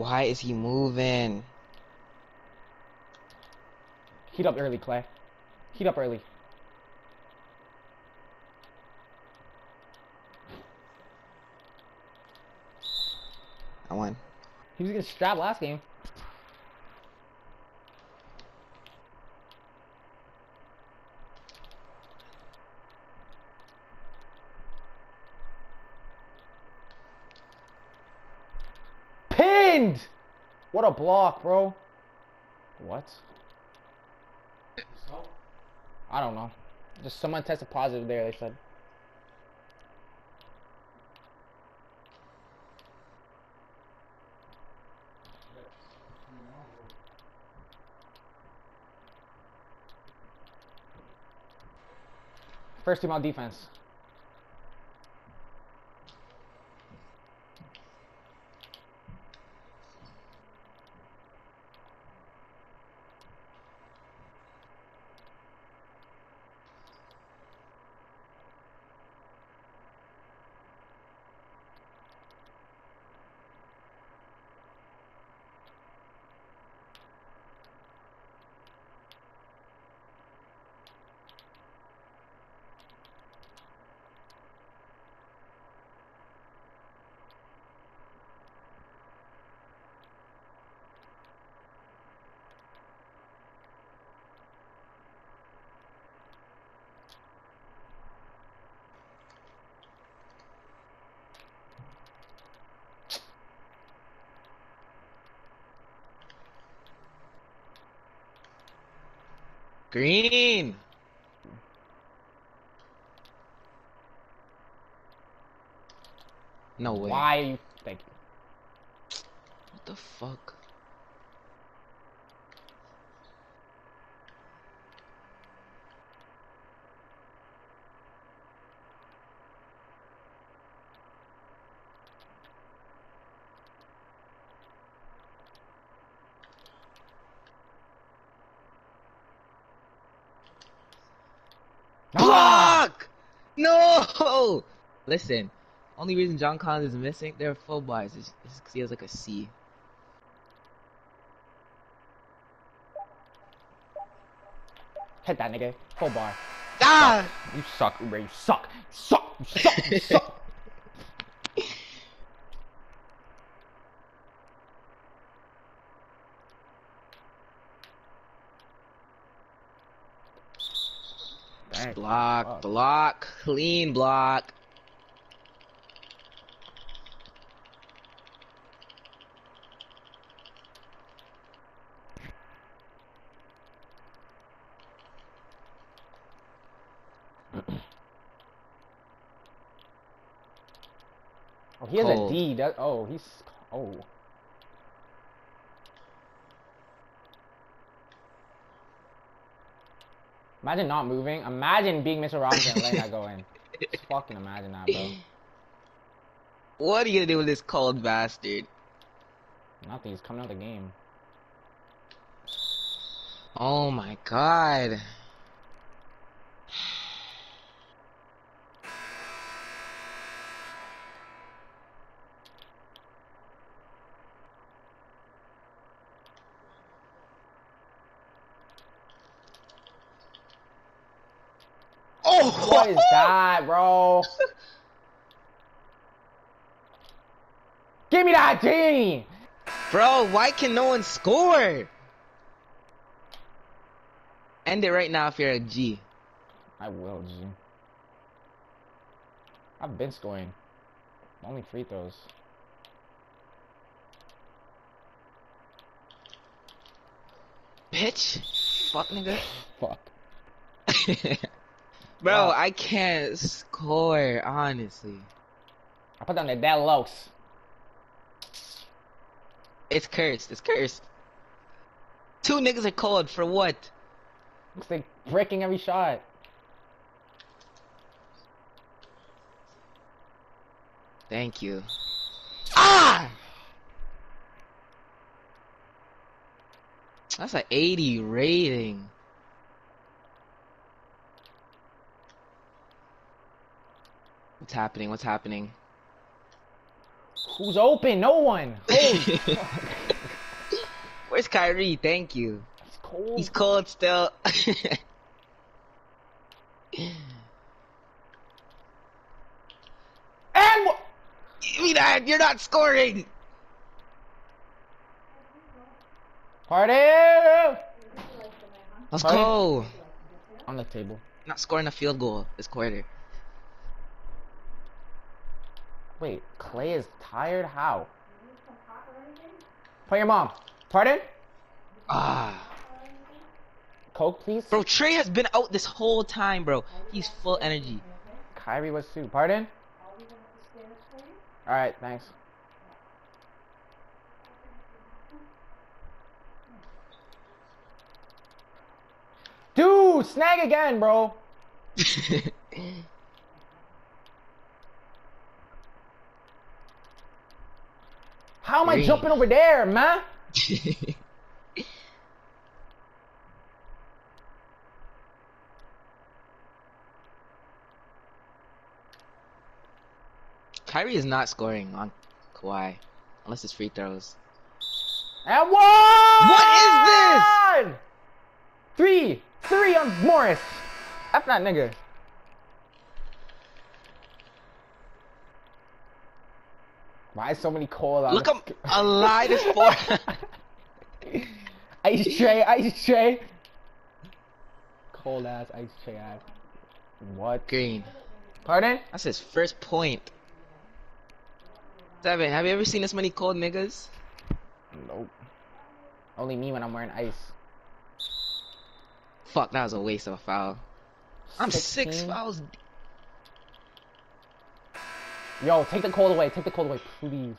why is he moving? Heat up early, Clay. Heat up early. I won. He was getting strapped last game. Pinned! What a block, bro. What? I don't know. Just someone tested positive there, they said. First team on defense. Green! No way. Why are you... Thank you. What the fuck? Block! No! Listen, only reason John Collins is missing, they're full bars, is because he has like a C. Hit that nigga. Full bar. Ah! You suck, Uber. You suck. You suck. You suck. You suck. Block, Fuck. block, clean block. Oh, he has Cold. a D. That, oh, he's. Oh. Imagine not moving. Imagine being Mr. Robinson and letting that go in. Just fucking imagine that, bro. What are you gonna do with this cold bastard? Nothing. He's coming out of the game. Oh my god. Oh, What is that, bro? Give me that D! Bro, why can no one score? End it right now if you're a G. I will, G. I've been scoring. Only free throws. Bitch. Fuck nigga. Fuck. Bro, Wow. I can't score, honestly. I put down the Delos. It's cursed. It's cursed. Two niggas are cold for what? Looks like breaking every shot. Thank you. Ah! That's an 80 rating. What's happening? What's happening? Who's open? No one. Holy fuck. Where's Kyrie? Thank you. It's cold. He's cold still. And Give me that. You're not scoring. Party Let's Sorry? go. on the table. Not scoring a field goal this quarter. Wait, Clay is tired? How? Put your mom. Pardon? Ah. Coke, please. Bro, Trae has been out this whole time, bro. He's full energy. Kyrie was too. Pardon? Alright, thanks. Dude, snag again, bro. How am I jumping over there, man? Kyrie is not scoring on Kawhi. Unless it's free throws. And one! What is this? Three! Three on Morris! F that nigga. Why so many cold on Look this- up a lie this four. Ice tray, ice tray. Cold ass ice tray ass. What? Green. Pardon? That's his first point. Seven, have you ever seen this many cold niggas? Nope. Only me when I'm wearing ice. Fuck, that was a waste of a foul. I'm six fouls. Yo, take the cold away. Take the cold away, please.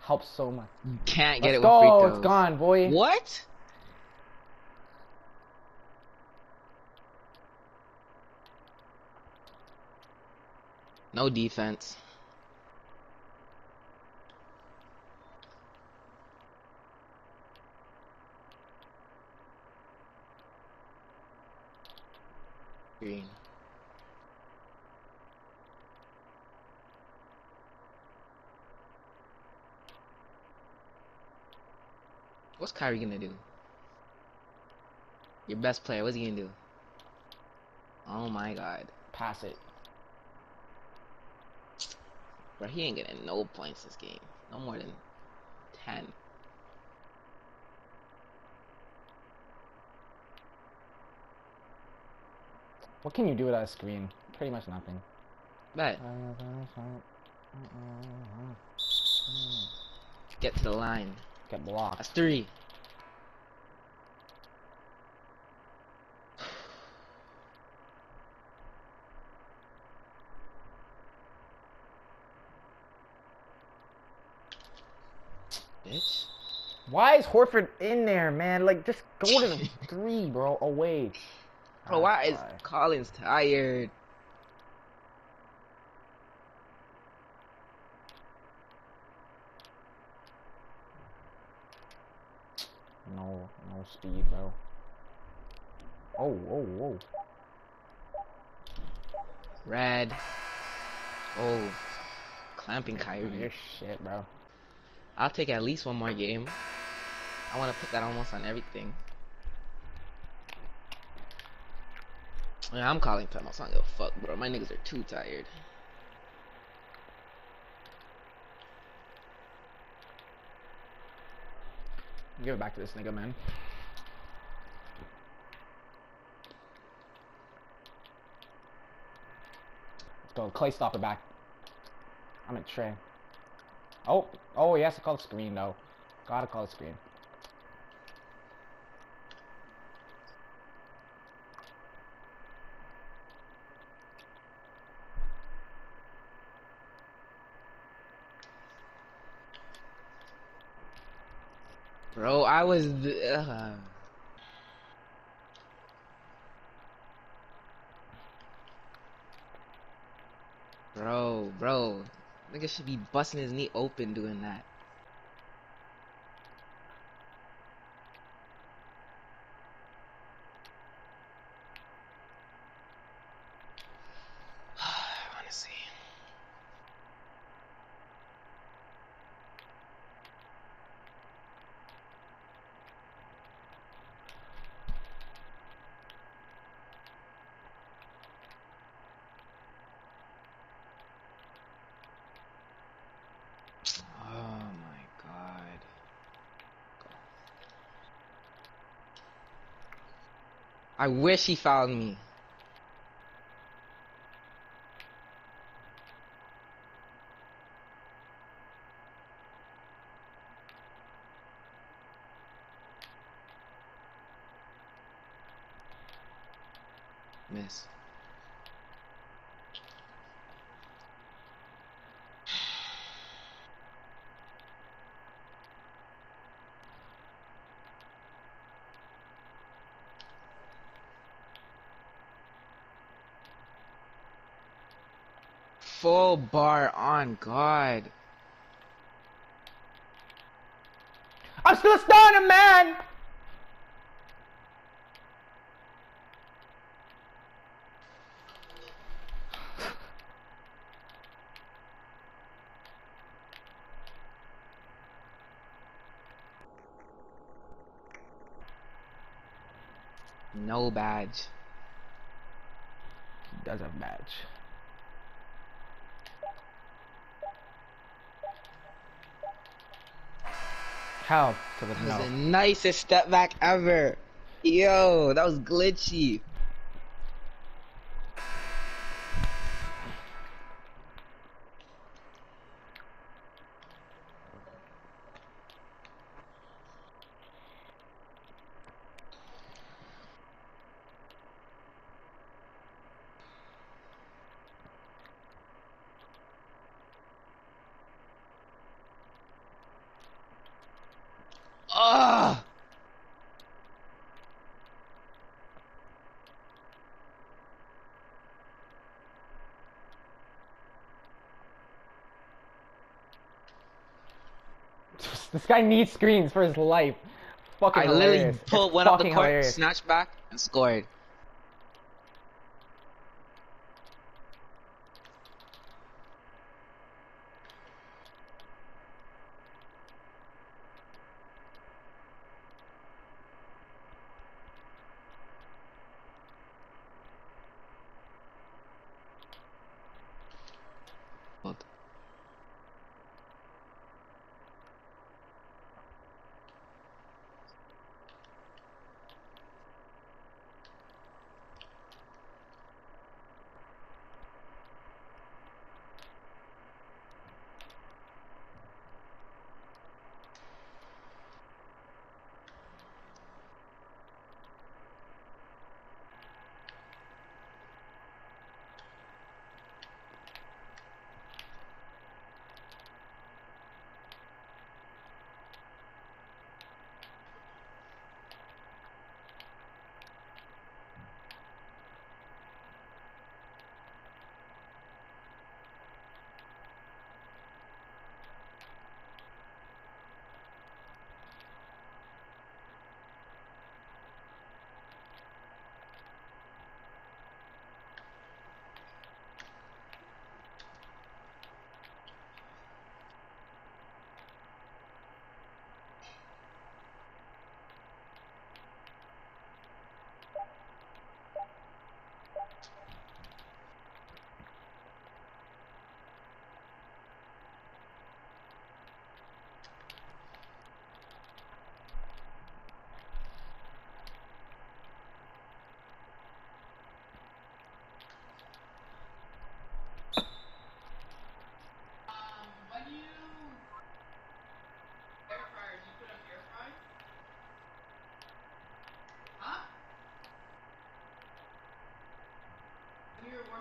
Helps so much. You can't get Let's it go. with free throws. It's gone, boy. What? No defense. Green. What's Kyrie gonna do? Your best player, what's he gonna do? Oh my god. Pass it. Bro, he ain't getting no points this game. No more than 10. What can you do without a screen? Pretty much nothing. Bet. Get to the line. Blocked. That's three. Bitch. Why is Horford in there, man? Like, just go to the three, bro. Away. Bro, why is ah, Collins tired? No, no speed, bro. Oh, oh, oh. Red. Oh. Clamping Kyrie. Your shit, bro. I'll take at least one more game. I want to put that almost on everything. Yeah, I'm calling timeouts. I don't give a fuck, bro. My niggas are too tired. Give it back to this nigga, man. Let's go. Clay, stop it back. I'm at Trae. Oh, oh, he has to call the screen, though. Gotta call the screen. Bro, I was. Uh, bro, bro. Nigga should be busting his knee open doing that. I wish he found me. Full bar on God. I'm still stunning, man! No badge. He does have badge. Hell to the That was the nicest step back ever. Yo, that was glitchy. This guy needs screens for his life. Fucking I literally hilarious. pulled It's one up the court, hilarious. snatched back, and scored. What?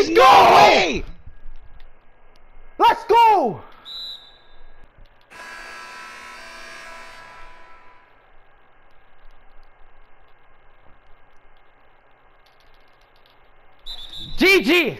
There's go! way! Let's go! GG!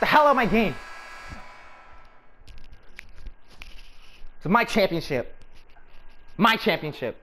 The hell out of my game. It's my championship. My championship.